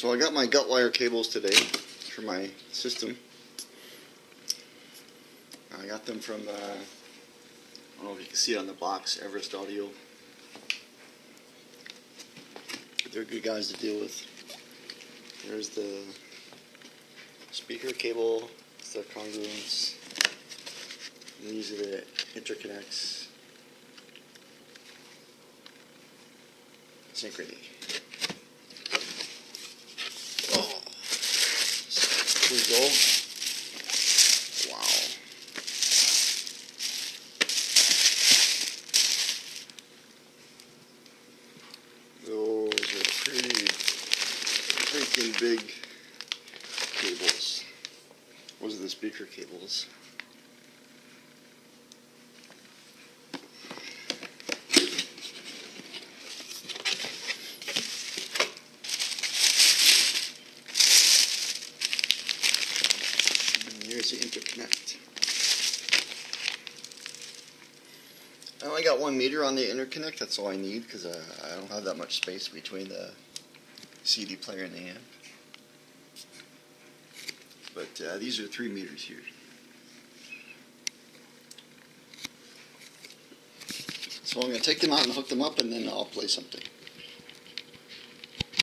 So I got my Gutwire cables today for my system. I got them from, uh, I don't know if you can see it on the box, Everest Audio. They're good guys to deal with. There's the speaker cable, it's the congruence. These are the interconnects. Synchrony. Oh. Here we go. Wow. Those are pretty freaking big cables. Those are the speaker cables. Here's interconnect. I only got one meter on the interconnect. That's all I need because uh, I don't have that much space between the CD player and the amp. But uh, these are three meters here. So I'm going to take them out and hook them up and then I'll play something.